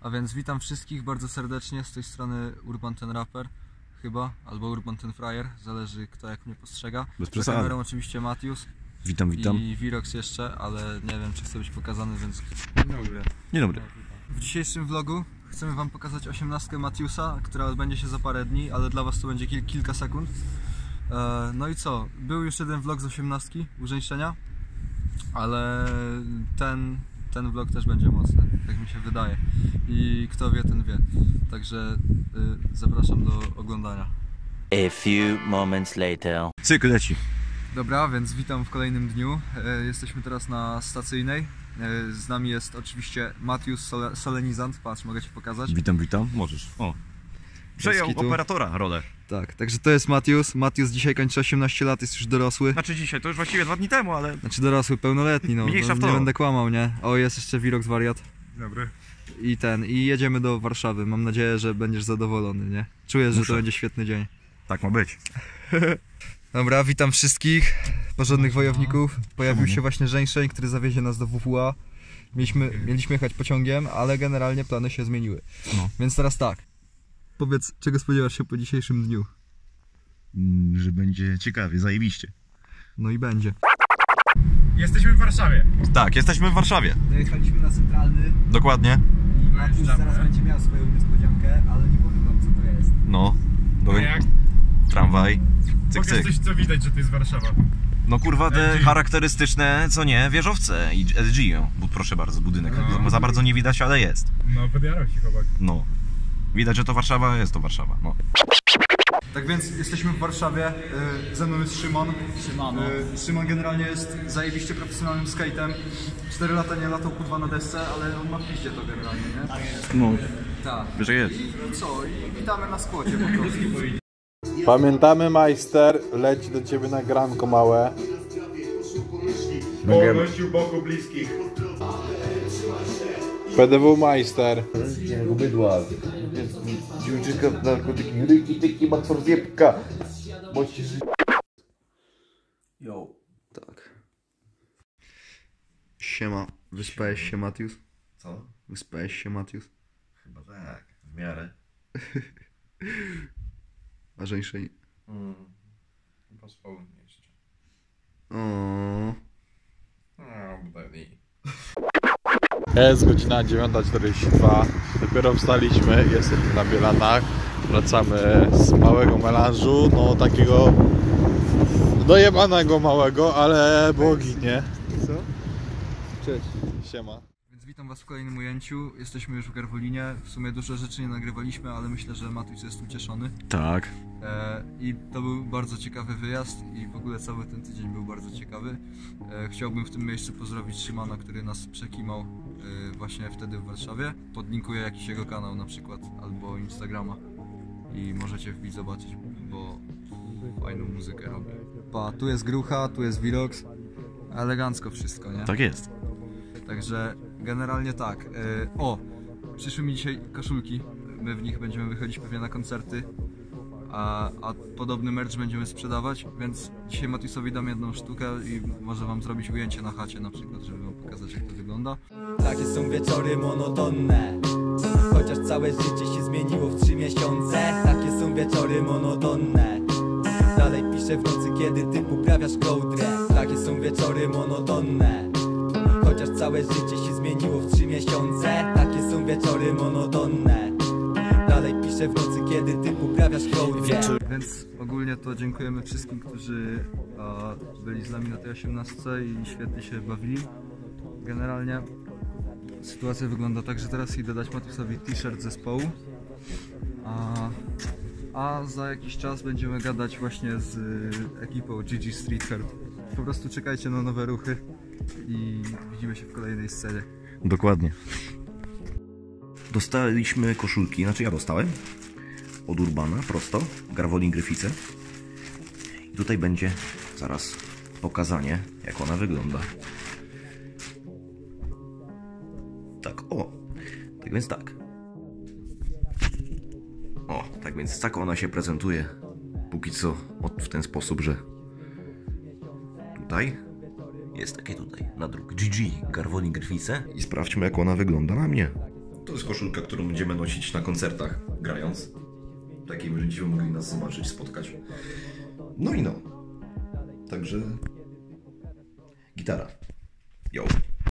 A więc witam wszystkich bardzo serdecznie z tej strony Urban ten Rapper, chyba, albo Urban ten Frajer, zależy kto jak mnie postrzega. Bez przesady. kamerą oczywiście Matius Witam, witam. i Virox jeszcze, ale nie wiem czy chce być pokazany, więc mówię. Dzień dobry. W dzisiejszym vlogu chcemy wam pokazać osiemnastkę Matiusa, która odbędzie się za parę dni, ale dla was to będzie kil kilka sekund. E, no i co? Był już jeden vlog z osiemnastki, użeńszenia, ale ten, ten vlog też będzie mocny, tak mi się wydaje. I kto wie, ten wie. Także y, zapraszam do oglądania. A few moments later. Cyk leci. Dobra, więc witam w kolejnym dniu. E, Jesteśmy teraz na stacyjnej. E, Z nami jest oczywiście Matius Sole Solenizant. Patrz, mogę Ci pokazać. Witam, witam. Możesz. O. Przejął kitu. operatora rolę. Tak, także to jest Matius. Matius dzisiaj kończy 18 lat, jest już dorosły. Znaczy dzisiaj, to już właściwie dwa dni temu, ale... Znaczy dorosły, pełnoletni, no. Mniejsza no w nie to. będę kłamał, nie? O, jest jeszcze Wirox wariat. Dobry. I ten, i jedziemy do Warszawy. Mam nadzieję, że będziesz zadowolony, nie? Czuję, że Muszę. to będzie świetny dzień. Tak ma być. Dobra, witam wszystkich porządnych wojowników. Pojawił się właśnie Żeńszeń, który zawiezie nas do WWA. Mieliśmy, mieliśmy jechać pociągiem, ale generalnie plany się zmieniły. No. Więc teraz tak. Powiedz, czego spodziewasz się po dzisiejszym dniu? Mm, Że będzie ciekawie, zajebiście. No i będzie. Jesteśmy w Warszawie. Tak, jesteśmy w Warszawie. Dojechaliśmy na centralny Dokładnie. i Matius Dojeżdżamy. zaraz będzie miał swoją niespodziankę, ale nie powiem wam co to jest. No. Do... A jak? Tramwaj. Cyk, Pokaż cyk. coś, co widać, że to jest Warszawa. No kurwa, te LG. charakterystyczne, co nie, wieżowce i LG. Bu- Proszę bardzo, budynek. No. Za bardzo nie widać, ale jest. No, podjarał się chłopak. No. Widać, że to Warszawa, jest to Warszawa. No. Tak więc jesteśmy w Warszawie, y, ze mną jest Szymon. Y, Szymon generalnie jest zajebiście profesjonalnym skatem. 4 lata nie latał Q2 na desce, ale on ma w piździe to generalnie, nie? Tak jest. No. Tak. Wiesz, jest. I, co? I witamy na skłocie po prostu. Pamiętamy majster, leci do ciebie na granko małe. Wolności boku bliskich. PDW majster. Bydła. Dziewczynka, narkotyki, ryki, tyki, matworziepka. Bo ci ży... Yo. Tak. Siema. Wyspałeś się, Matius? Co? Wyspałeś się, Matius? Chyba tak, w miarę. A żeńszej... Mm. Pozwól jeszcze. O. No, budeli. Jest godzina 9.42. Dopiero wstaliśmy, jesteśmy na Bielanach. Wracamy z małego melanżu, no takiego dojebanego małego, ale było ginie. Co? Cześć. Siema. Witam was w kolejnym ujęciu. Jesteśmy już w Garwolinie. W sumie dużo rzeczy nie nagrywaliśmy, ale myślę, że Matius jest ucieszony. Tak. E, I to był bardzo ciekawy wyjazd i w ogóle cały ten tydzień był bardzo ciekawy. E, Chciałbym w tym miejscu pozdrowić Szymana, który nas przekimał e, właśnie wtedy w Warszawie. Podlinkuję jakiś jego kanał na przykład albo Instagrama i możecie wbić zobaczyć, bo fajną muzykę robi. Pa, tu jest Grucha, tu jest Virox. Elegancko wszystko, nie? Tak jest. Także generalnie tak. E, o, przyszły mi dzisiaj koszulki. My w nich będziemy wychodzić pewnie na koncerty. A, a podobny merch będziemy sprzedawać, więc dzisiaj Matiusowi dam jedną sztukę i może wam zrobić ujęcie na chacie na przykład, żeby wam pokazać jak to wygląda. Takie są wieczory monotonne Chociaż całe życie się zmieniło w trzy miesiące Takie są wieczory monotonne Dalej piszę w nocy, kiedy ty poprawiasz kołdrę Takie są wieczory monotonne Chociaż całe życie się zmieniło w trzy miesiące Takie są wieczory monotonne Dalej piszę w nocy, kiedy ty poprawiasz kołdrę Więc ogólnie to dziękujemy wszystkim, którzy a, byli z nami na tej 18 i świetnie się bawili. Generalnie sytuacja wygląda tak, że teraz idę dać Matiusowi t-shirt zespołu. A, a za jakiś czas będziemy gadać właśnie z y, ekipą GG Street Herd. Po prostu czekajcie na nowe ruchy i widzimy się w kolejnej scenie. Dokładnie. Dostaliśmy koszulki, znaczy ja dostałem od Urbana, prosto, Garwolin Gryfice. I tutaj będzie zaraz pokazanie, jak ona wygląda. Tak, o. Tak więc tak. O, tak więc tak ona się prezentuje. Póki co w ten sposób, że tutaj jest takie tutaj, na druk GG, Garwolin Gryfice. I sprawdźmy, jak ona wygląda na mnie. To jest koszulka, którą będziemy nosić na koncertach, grając. Takiej będziecie mogli nas zobaczyć, spotkać. No i no. Także... Gitara. Yo.